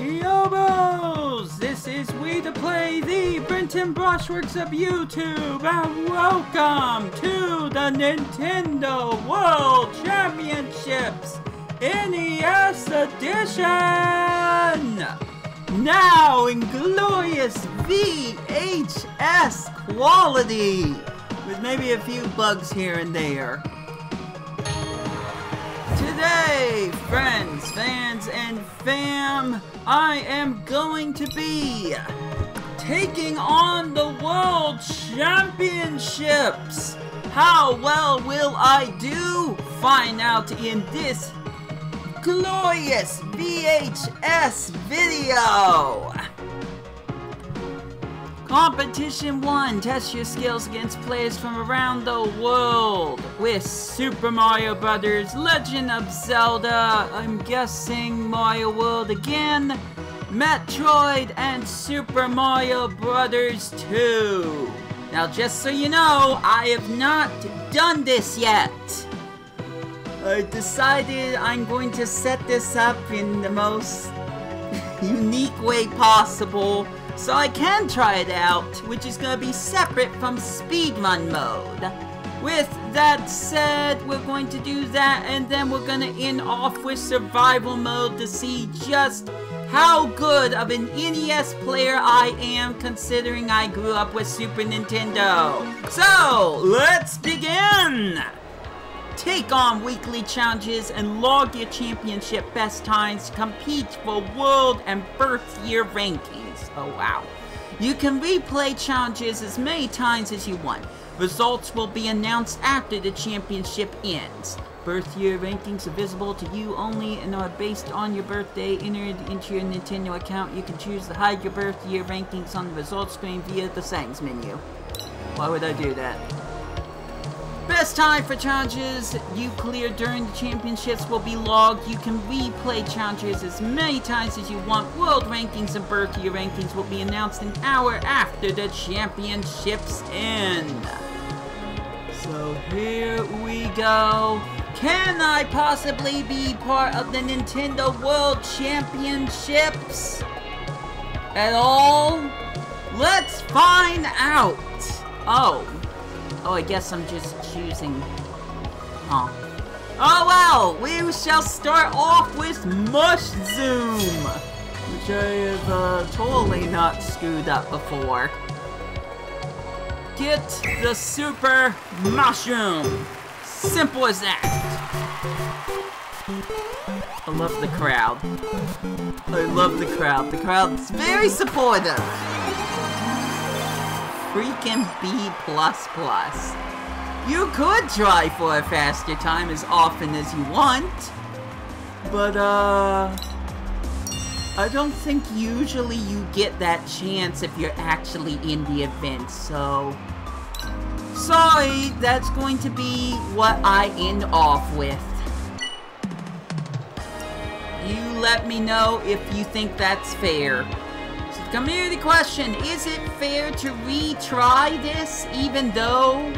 Yobos! This is Wii2PLAY, the Brenton Brushworks of YouTube, and welcome to the Nintendo World Championships NES Edition! Now in glorious VHS quality, with maybe a few bugs here and there. Today, friends, fans, and fam, I am going to be taking on the World Championships. How well will I do? Find out in this glorious VHS video. Competition 1. Test your skills against players from around the world with Super Mario Brothers, Legend of Zelda, I'm guessing Mario World again, Metroid, and Super Mario Brothers 2. Now just so you know, I have not done this yet. I decided I'm going to set this up in the most unique way possible so I can try it out, which is going to be separate from speedrun mode. With that said, we're going to do that, and then we're going to end off with survival mode to see just how good of an NES player I am considering I grew up with Super Nintendo. So, let's begin! Take on weekly challenges and log your championship best times compete for world and birth year rankings. Oh wow. You can replay challenges as many times as you want. Results will be announced after the championship ends. Birth year rankings are visible to you only and are based on your birthday entered into your Nintendo account. You can choose to hide your birth year rankings on the results screen via the settings menu. Why would I do that? Best time for challenges you clear during the championships will be logged. You can replay challenges as many times as you want. World rankings and year rankings will be announced an hour after the championships end. So here we go. Can I possibly be part of the Nintendo World Championships? At all? Let's find out. Oh. Oh, I guess I'm just choosing... Huh. Oh well, we shall start off with Mush Zoom, which I have uh, totally not screwed up before. Get the Super Mushroom. Simple as that. I love the crowd. I love the crowd. The crowd's very supportive freaking B++. Plus. You could try for a faster time as often as you want, but uh... I don't think usually you get that chance if you're actually in the event, so... Sorry, that's going to be what I end off with. You let me know if you think that's fair. Community question, is it fair to retry this even though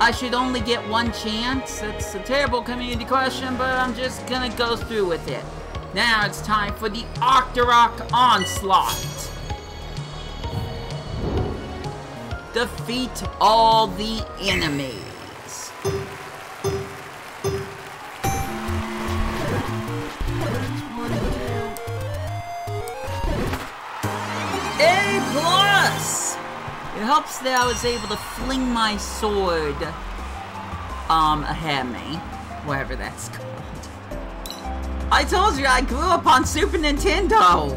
I should only get one chance? That's a terrible community question, but I'm just gonna go through with it. Now it's time for the Octorok Onslaught. Defeat all the enemies. Helps that I was able to fling my sword, um, ahead of me. Whatever that's called. I told you I grew up on Super Nintendo!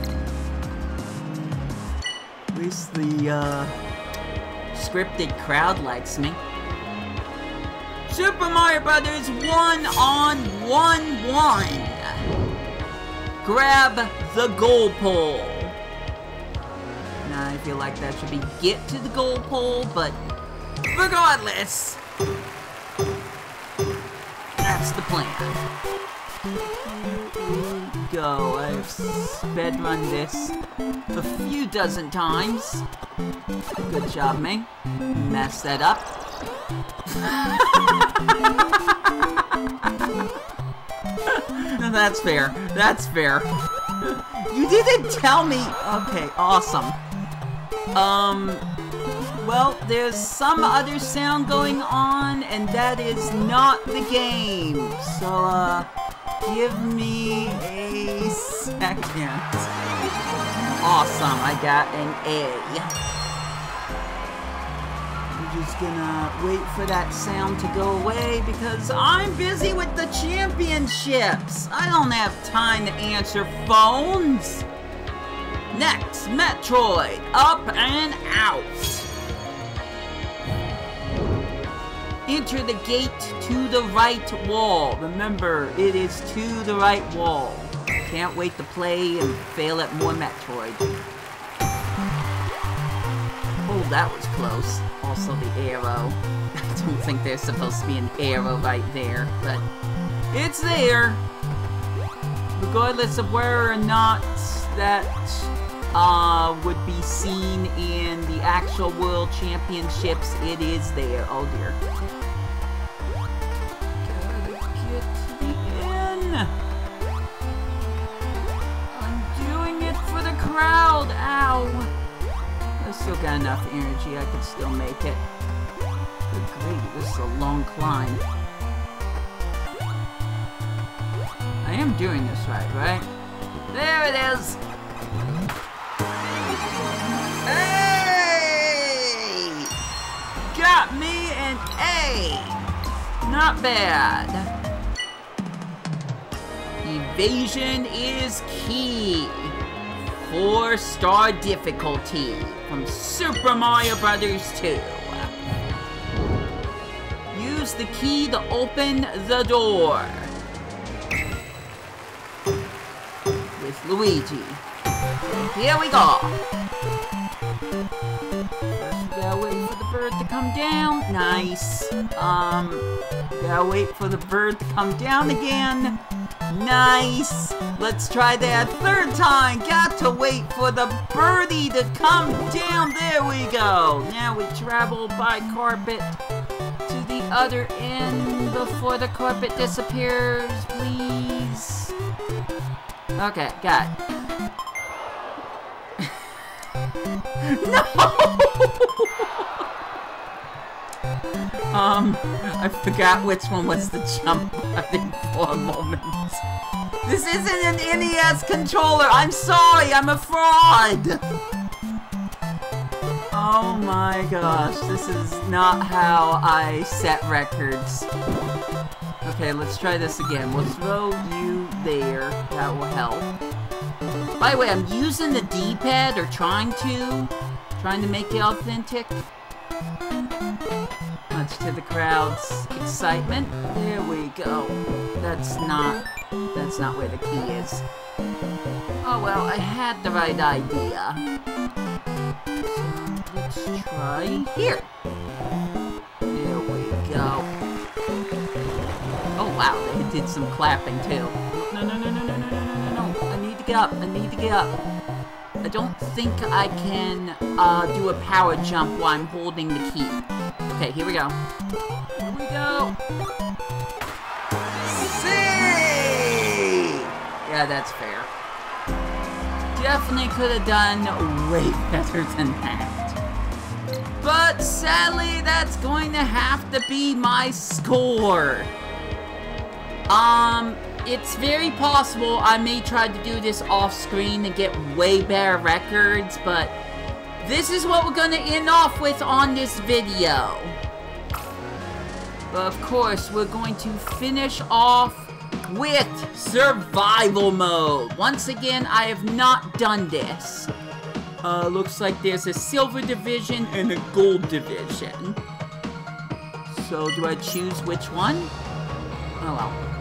At least the, uh, scripted crowd likes me. Super Mario Brothers 1 on 1-1. Grab the goal pole. Feel like that should be get to the goal pole, but regardless, that's the plan. Go, I've sped run this a few dozen times. Good job, me. Mess that up. that's fair. That's fair. You didn't tell me. Okay, awesome. Um, well, there's some other sound going on, and that is not the game. So, uh, give me a second. Awesome, I got an A just gonna wait for that sound to go away because I'm busy with the championships. I don't have time to answer phones. Next, Metroid, up and out. Enter the gate to the right wall. Remember, it is to the right wall. Can't wait to play and fail at more Metroid. Oh, that was close also the arrow. I don't think there's supposed to be an arrow right there, but it's there. Regardless of where or not that uh, would be seen in the actual World Championships, it is there. Oh dear. I'm doing it for the crowd. Ow I still got enough energy, I could still make it. Good gravy, this is a long climb. I am doing this right, right? There it is! Not bad. Evasion is key. Four star difficulty from Super Mario Brothers 2. Use the key to open the door. With Luigi. Here we go. First, we bird to come down. Nice. Um, gotta wait for the bird to come down again. Nice! Let's try that third time. Got to wait for the birdie to come down. There we go. Now we travel by carpet to the other end before the carpet disappears, please. Okay, got it. no! Um, I forgot which one was the jump button for a moment. This isn't an NES controller! I'm sorry, I'm a fraud! Oh my gosh, this is not how I set records. Okay, let's try this again. We'll throw you there. That will help. By the way, I'm using the D-pad, or trying to. Trying to make it authentic to the crowd's excitement. There we go. That's not... That's not where the key is. Oh well, I had the right idea. Let's try here. There we go. Oh wow, they did some clapping too. No, no, no, no, no, no, no, no, no. I need to get up. I need to get up. I don't think I can uh, do a power jump while I'm holding the key. Okay, here we go. Here we go. See! Yeah, that's fair. Definitely could have done way better than that. But sadly, that's going to have to be my score. Um, it's very possible I may try to do this off screen to get way better records, but this is what we're gonna end off with on this video. But of course, we're going to finish off with survival mode. Once again, I have not done this. Uh, looks like there's a silver division and a gold division. So do I choose which one? Oh well.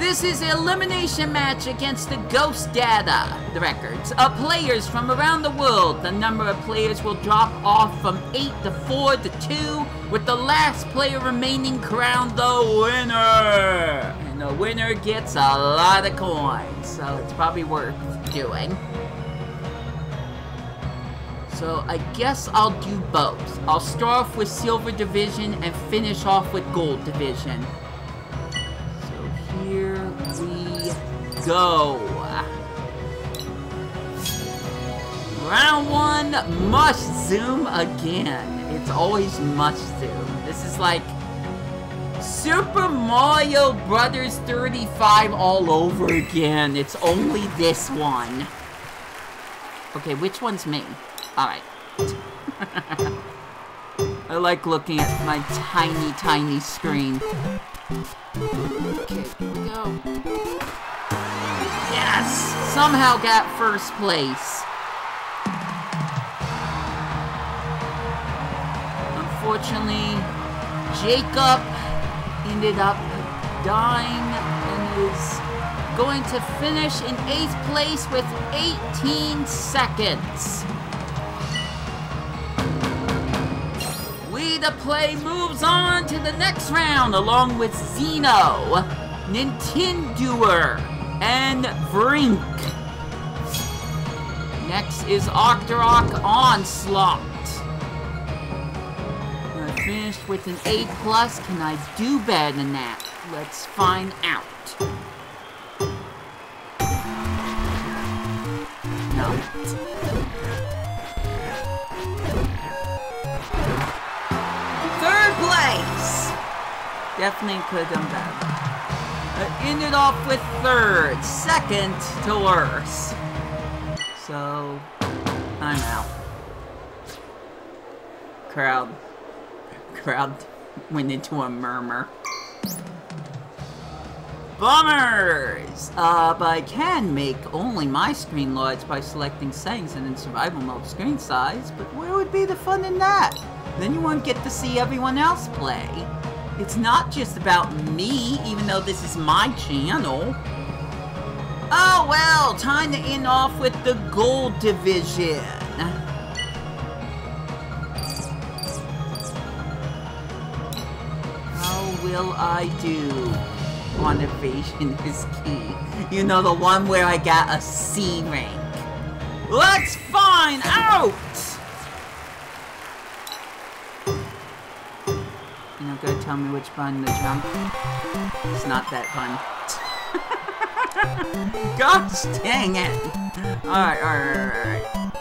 This is elimination match against the Ghost Data, the records, of players from around the world. The number of players will drop off from 8 to 4 to 2, with the last player remaining crowned the winner. And the winner gets a lot of coins, so it's probably worth doing. So I guess I'll do both. I'll start off with Silver Division and finish off with Gold Division go. Round one, mush zoom again. It's always mush zoom. This is like Super Mario Brothers 35 all over again. It's only this one. Okay, which one's me? Alright. I like looking at my tiny, tiny screen. Okay. Yes! Somehow got first place. Unfortunately, Jacob ended up dying and is going to finish in 8th place with 18 seconds. We the Play moves on to the next round along with Xeno, Nintendoer, and Vrink. Next is Octorok Onslaught. I finished with an A+. plus. Can I do better than that? Let's find out. No. Third place! Definitely could have done better. Ended off with third, second to worse. So, I'm out. Crowd. Crowd went into a murmur. Bummers! Uh, but I can make only my screen large by selecting settings and in survival mode screen size, but where would be the fun in that? Then you won't get to see everyone else play. It's not just about me, even though this is my channel. Oh well, time to end off with the gold division. How will I do? On evasion is key. You know, the one where I got a C rank. Let's find out! You know, go tell me which button to jump. It's not that fun. Gosh dang it! Alright, alright, alright.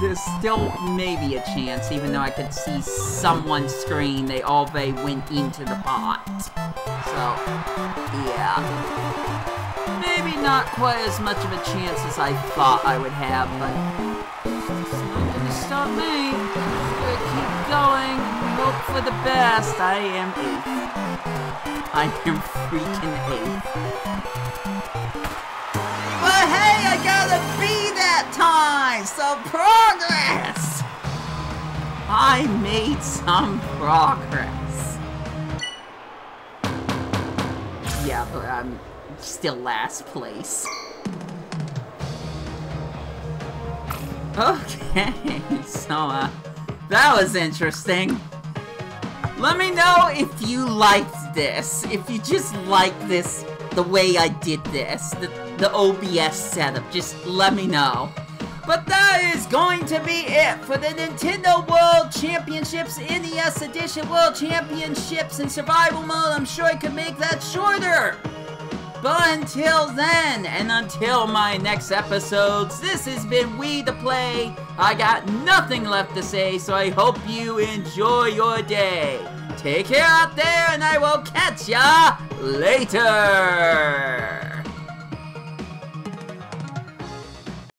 There's still maybe a chance, even though I could see someone's screen, they all they went into the pot. So, yeah. Maybe not quite as much of a chance as I thought I would have, but it's not gonna stop me. Hope for the best. I am eighth. I am freaking eighth. But hey, I gotta be that time! So progress! I made some progress. Yeah, but I'm still last place. Okay, so, uh, that was interesting. Let me know if you liked this. If you just like this, the way I did this, the, the OBS setup, just let me know. But that is going to be it for the Nintendo World Championships NES Edition World Championships in Survival Mode. I'm sure I could make that shorter. But until then, and until my next episodes, this has been We The Play. I got nothing left to say, so I hope you enjoy your day. Take care out there, and I will catch ya later!